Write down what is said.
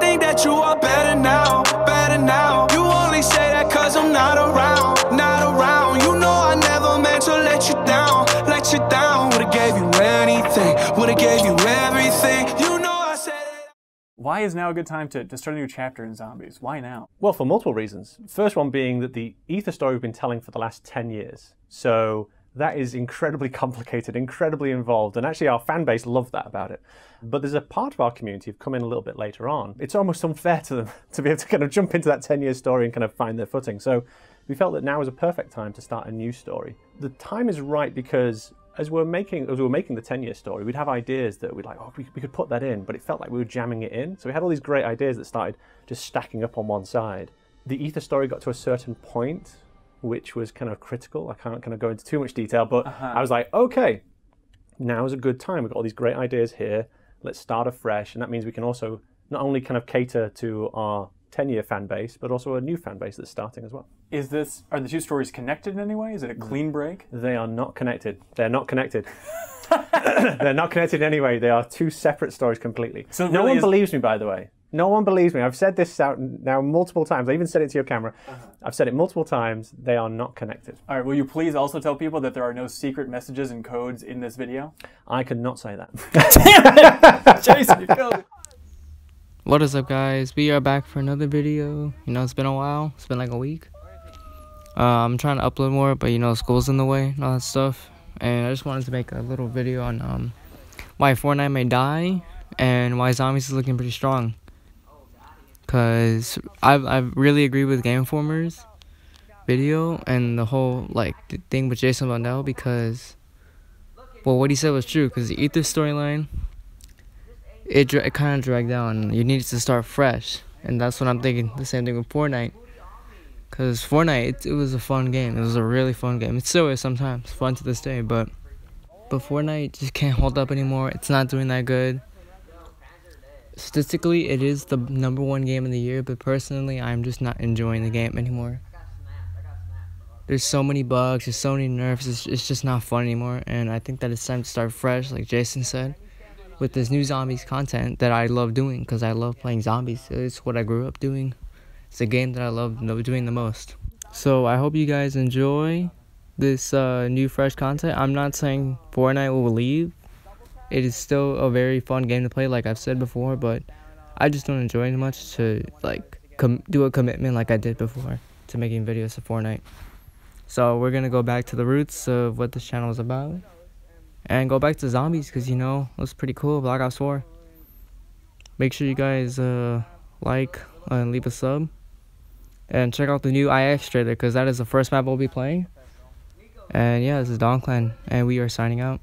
think that you are better now, better now. You only say that cause I'm not around, not around. You know I never meant to let you down, let you down. Would've gave you anything, would've gave you everything. You know I said it. Why is now a good time to, to start a new chapter in zombies? Why now? Well, for multiple reasons. First one being that the Aether story we've been telling for the last 10 years. So that is incredibly complicated, incredibly involved, and actually our fan base loved that about it. But there's a part of our community who've come in a little bit later on. It's almost unfair to them to be able to kind of jump into that 10 year story and kind of find their footing. So we felt that now is a perfect time to start a new story. The time is right because as we're making as we were making the 10 year story, we'd have ideas that we'd like, oh, we, we could put that in, but it felt like we were jamming it in. So we had all these great ideas that started just stacking up on one side. The Aether story got to a certain point, which was kind of critical. I can't kind of go into too much detail, but uh-huh. I was like, okay, now is a good time. We've got all these great ideas here. Let's start afresh. And that means we can also not only kind of cater to our 10 year fan base, but also a new fan base that's starting as well. Is this are the two stories connected in any way? Is it a mm. clean break? They are not connected. They're not connected. They're not connected in any way. They are two separate stories completely. So no really one is- believes me, by the way. No one believes me. I've said this out now multiple times. I even said it to your camera. Uh-huh. I've said it multiple times. They are not connected. All right, will you please also tell people that there are no secret messages and codes in this video? I could not say that. Jason, you killed it. What is up, guys? We are back for another video. You know, it's been a while. It's been like a week. Uh, I'm trying to upload more, but you know, school's in the way and all that stuff. And I just wanted to make a little video on um, why Fortnite may die and why zombies is looking pretty strong. Cause I I really agree with Game Informer's video and the whole like th- thing with Jason Blundell because well what he said was true because the Aether storyline it, it kind of dragged down. You needed to start fresh, and that's what I'm thinking. The same thing with Fortnite, because Fortnite it, it was a fun game. It was a really fun game. It still is sometimes fun to this day, but but Fortnite just can't hold up anymore. It's not doing that good. Statistically, it is the number one game of the year, but personally, I'm just not enjoying the game anymore. There's so many bugs, there's so many nerfs. It's, it's just not fun anymore, and I think that it's time to start fresh, like Jason said with this new zombies content that I love doing because I love playing zombies. It's what I grew up doing. It's a game that I love doing the most. So I hope you guys enjoy this uh, new fresh content. I'm not saying Fortnite will leave. It is still a very fun game to play, like I've said before, but I just don't enjoy it much to like do a commitment like I did before to making videos of Fortnite. So we're gonna go back to the roots of what this channel is about and go back to zombies because you know it was pretty cool black ops 4 make sure you guys uh like and leave a sub and check out the new ix trailer because that is the first map we'll be playing. And yeah this is Dawn Clan and we are signing out